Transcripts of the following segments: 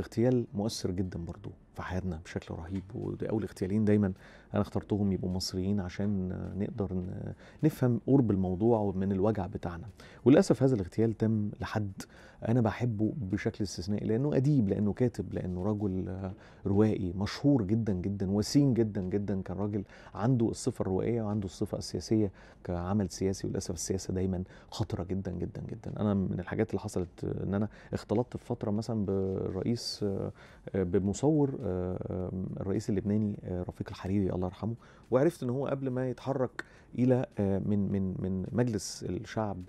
اغتيال مؤثر جدا برضو. في حياتنا بشكل رهيب ودي اول اغتيالين دايما أنا اخترتهم يبقوا مصريين عشان نقدر نفهم قرب الموضوع من الوجع بتاعنا. وللأسف هذا الاغتيال تم لحد أنا بحبه بشكل استثنائي لأنه أديب لأنه كاتب لأنه رجل روائي مشهور جدا جدا وسيم جدا جدا كان راجل عنده الصفة الروائية وعنده الصفة السياسية كعمل سياسي وللأسف السياسة دايما خطرة جدا جدا جدا. أنا من الحاجات اللي حصلت إن أنا اختلطت في فترة مثلا برئيس آه، بمصور الرئيس اللبناني آه، رفيق الحريري الله يرحمه وعرفت إن هو قبل ما يتحرك إلى آه، من من من مجلس الشعب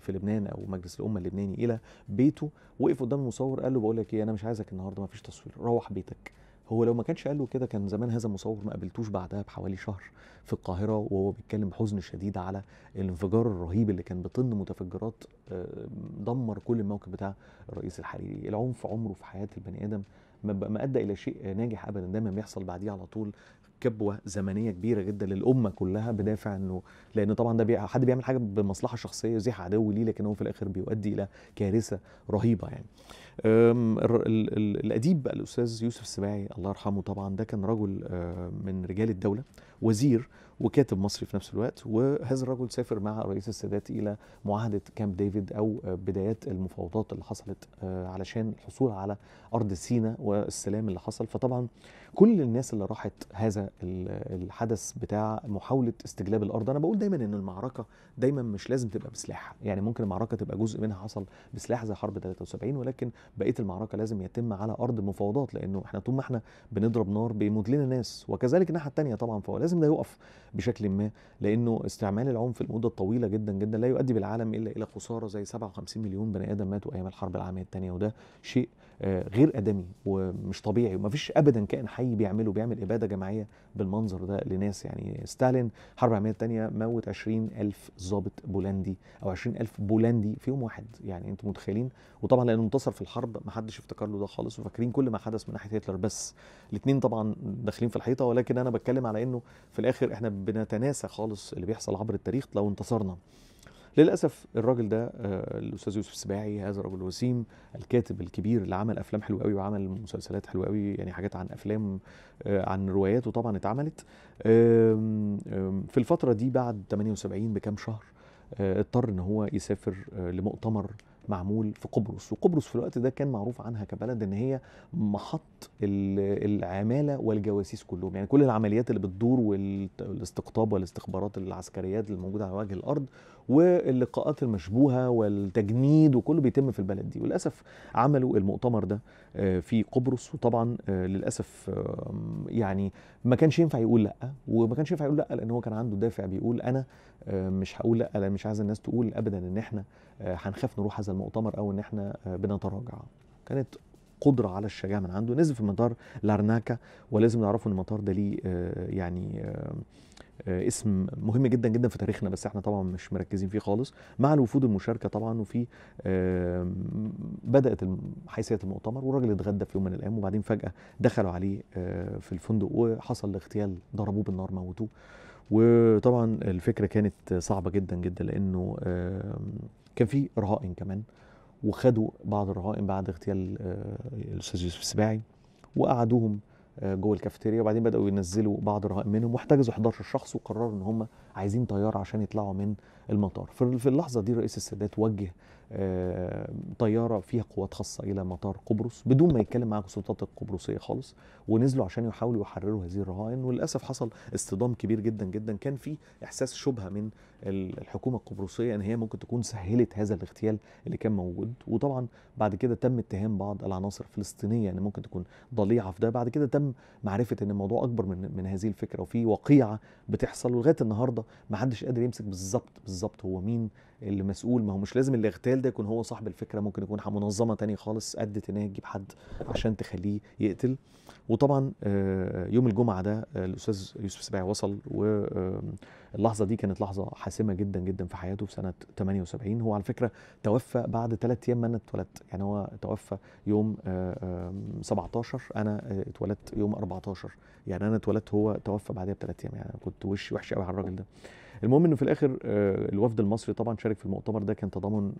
في لبنان أو مجلس الأمة اللبناني إلى بيته وقف قدام المصور قال له بقول لك إيه أنا مش عايزك النهارده ما فيش تصوير روح بيتك. هو لو ما كانش قال له كده كان زمان هذا المصور ما قابلتوش بعدها بحوالي شهر في القاهرة وهو بيتكلم بحزن شديد على الانفجار الرهيب اللي كان بطن متفجرات آه، دمر كل الموكب بتاع الرئيس الحريري. العنف عمره في حياة البني آدم ما أدى إلى شيء ناجح ابدا دايما بيحصل بعديه على طول. كبوة زمنية كبيرة جدا للأمة كلها بدافع إنه لأن طبعا ده بي... حد بيعمل حاجة بمصلحة شخصية يزيح عدو ليه؟ لكن هو في الآخر بيؤدي إلى كارثة رهيبة يعني. الأديب الأستاذ يوسف السباعي الله يرحمه طبعا ده كان رجل آه، من رجال الدولة وزير وكاتب مصري في نفس الوقت وهذا الرجل سافر مع رئيس السادات إلى معاهدة كامب ديفيد أو بدايات المفاوضات اللي حصلت آه، علشان الحصول على أرض سيناء والسلام اللي حصل. فطبعا كل الناس اللي راحت هذا ال- الحدث بتاع محاولة استجلاب الأرض. أنا بقول دايما إن المعركة دايما مش لازم تبقى بسلاح. يعني ممكن المعركة تبقى جزء منها حصل بسلاح زي حرب 73 ولكن بقية المعركة لازم يتم على أرض المفاوضات لأنه إحنا طول ما إحنا بنضرب نار بيموت لنا ناس. وكذلك الناحية الثانية طبعا فهو لازم ده يقف بشكل ما لأنه استعمال العنف المده الطويله جدا جدا لا يؤدي بالعالم إلا إلى خسارة زي 57 مليون بني آدم ماتوا أيام الحرب العالمية الثانية وده شيء غير آدمي ومش طبيعي. ومفيش ابدا كائن حي بيعمله بيعمل إبادة جماعية بالمنظر ده لناس. يعني ستالين الحرب العالميه الثانية موت 20 ألف ضابط بولندي أو 20 ألف بولندي في يوم واحد. يعني أنتم متخيلين؟ وطبعا لأنه انتصر في الحرب ما حدش افتكر له ده خالص وفاكرين كل ما حدث من ناحية هتلر. بس الاثنين طبعا داخلين في الحيطة ولكن أنا بتكلم على إنه في الآخر إحنا بنتناسى خالص اللي بيحصل عبر التاريخ لو انتصرنا. للأسف الراجل ده آه، الأستاذ يوسف السباعي هذا الرجل الوسيم الكاتب الكبير اللي عمل أفلام حلوة قوي وعمل مسلسلات حلوة قوي يعني حاجات عن أفلام آه، عن رواياته طبعا اتعملت. في الفترة دي بعد 78 بكام شهر آه، اضطر إن هو يسافر لمؤتمر معمول في قبرص وقبرص في الوقت ده كان معروف عنها كبلد إن هي محط ال- العمالة والجواسيس كلهم. يعني كل العمليات اللي بتدور والاستقطاب والاستخبارات العسكريات اللي موجودة على وجه الأرض واللقاءات المشبوهة والتجنيد وكله بيتم في البلد دي. وللأسف عملوا المؤتمر ده آه، في قبرص وطبعا آه، للأسف يعني ما كانش ينفع يقول لأ وما كانش ينفع يقول لأ لأن هو كان عنده دافع بيقول أنا آه، مش هقول لأ لأن مش عايز الناس تقول ابدا إن إحنا هنخاف نروح هذا المؤتمر أو إن إحنا آه، بنتراجع. كانت قدرة على الشجاعة من عنده. نزل في مطار لارناكا ولازم نعرفوا إن المطار ده ليه آه، يعني آه، اسم مهم جدا جدا في تاريخنا بس إحنا طبعا مش مركزين فيه خالص. مع الوفود المشاركة طبعا وفي بدأت حيثية المؤتمر والراجل اتغدى في يوم من الأيام وبعدين فجأة دخلوا عليه في الفندق وحصل الاغتيال ضربوه بالنار موتوه. وطبعا الفكرة كانت صعبة جدا جدا لأنه كان في رهائن كمان وخدوا بعض الرهائن بعد اغتيال آه، الأستاذ يوسف السباعي وقعدوهم آه، جوه الكافيتيريا وبعدين بدأوا ينزلوا بعض الرهائن منهم واحتجزوا 11 شخص وقرروا إن هم عايزين طيارة عشان يطلعوا من المطار. في اللحظة دي رئيس السادات وجه طيارة فيها قوات خاصة إلى مطار قبرص بدون ما يتكلم مع السلطات القبرصية خالص ونزلوا عشان يحاولوا يحرروا هذه الرهائن وللأسف حصل اصطدام كبير جدا جدا. كان في إحساس شبهة من ال- الحكومة القبرصية إن هي ممكن تكون سهلت هذا الاغتيال اللي كان موجود. وطبعا بعد كده تم اتهام بعض العناصر الفلسطينية إن ممكن تكون ضليعة في ده. بعد كده تم معرفة إن الموضوع أكبر من من هذه الفكرة وفي وقيعه بتحصل ولغايه النهارده ما حدش قادر يمسك بالظبط بالظبط هو مين اللي مسؤول ما هو مش لازم الاغتيال ده يكون هو صاحب الفكرة ممكن يكون منظمة تانية خالص ادت ان هي تجيب حد عشان تخليه يقتل. وطبعا آه، يوم الجمعة ده آه، الأستاذ يوسف سباعي وصل واللحظه دي كانت لحظة حاسمة جدا جدا في حياته في سنة 78 هو على فكرة توفى بعد ثلاث أيام ما أنا اتولدت. يعني هو توفى يوم آه، آم، 17 أنا آه، اتولدت يوم 14 يعني أنا اتولدت هو توفى بعدها بثلاث أيام. يعني كنت وشي وحش قوي على الراجل ده. المهم إنه في الآخر آه، الوفد المصري طبعا شارك في المؤتمر ده كان تضامن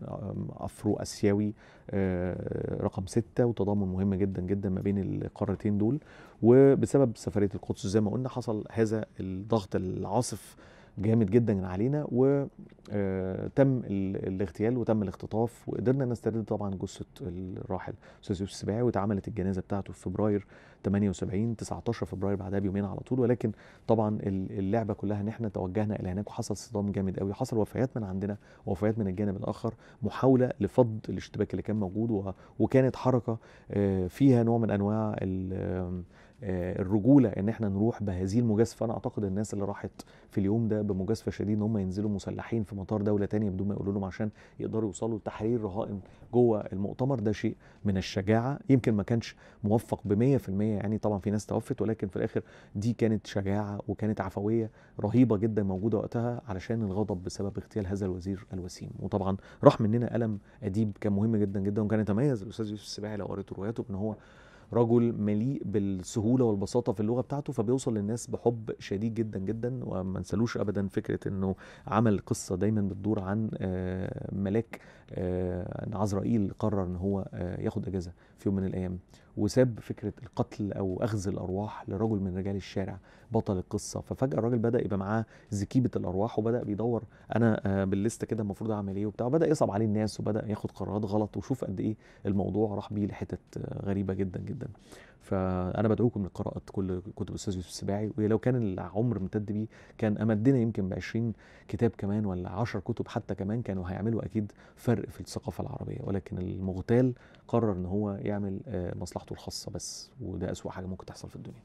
افرو اسيوي آه، رقم ستة وتضامن مهم جدا جدا ما بين القارتين دول. وبسبب سفرية القدس زي ما قلنا حصل هذا الضغط العاصف جامد جدا علينا وتم الاغتيال وتم الاختطاف وقدرنا نسترد طبعا جثة الراحل أستاذ يوسف السباعي واتعملت الجنازة بتاعته في فبراير 78 19 فبراير بعدها بيومين على طول. ولكن طبعا ال- اللعبة كلها إن إحنا توجهنا إلى هناك وحصل صدام جامد قوي حصل وفيات من عندنا ووفيات من الجانب الآخر محاولة لفض الاشتباك اللي كان موجود وكانت حركة آه، فيها نوع من أنواع آه، الرجولة إن إحنا نروح بهذه المجازفة. أنا أعتقد الناس اللي راحت في اليوم ده بمجازفة شديدة إن هم ينزلوا مسلحين في مطار دولة تانية بدون ما يقولوا لهم عشان يقدروا يوصلوا لتحرير رهائن جوه المؤتمر. ده شيء من الشجاعة. يمكن ما كانش موفق ب 100% يعني طبعا في ناس توفت ولكن في الآخر دي كانت شجاعة وكانت عفوية رهيبة جدا موجودة وقتها علشان الغضب بسبب اغتيال هذا الوزير الوسيم. وطبعا راح مننا قلم أديب كان مهم جدا جدا وكان يتميز الأستاذ يوسف السباعي لو قريت رواياته ان هو رجل مليء بالسهولة والبساطة في اللغة بتاعته فبيوصل للناس بحب شديد جدا جدا وما نسالوش ابدا فكرة إنه عمل قصة دايما بتدور عن آه، ملاك آه، إن عزرائيل قرر إن هو آه، ياخد أجازة في يوم من الأيام وساب فكرة القتل أو أخذ الأرواح لرجل من رجال الشارع بطل القصة. ففجأة الراجل بدأ يبقى معاه زكيبة الأرواح وبدأ بيدور أنا آه، بالليسته كده المفروض أعمل إيه وبتاع وبدأ يصعب عليه الناس وبدأ ياخد قرارات غلط وشوف قد إيه الموضوع راح بيه لحتت آه، غريبة جدا جدا. فأنا بدعوكم لقراءه كل كتب الأستاذ يوسف السباعي ولو كان العمر امتد بيه كان أمدنا يمكن ب 20 كتاب كمان ولا 10 كتب حتى كمان كانوا هيعملوا أكيد فرق في الثقافة العربية. ولكن المغتال قرر إن هو يعمل آه، مصلحته الخاصة بس وده أسوأ حاجة ممكن تحصل في الدنيا.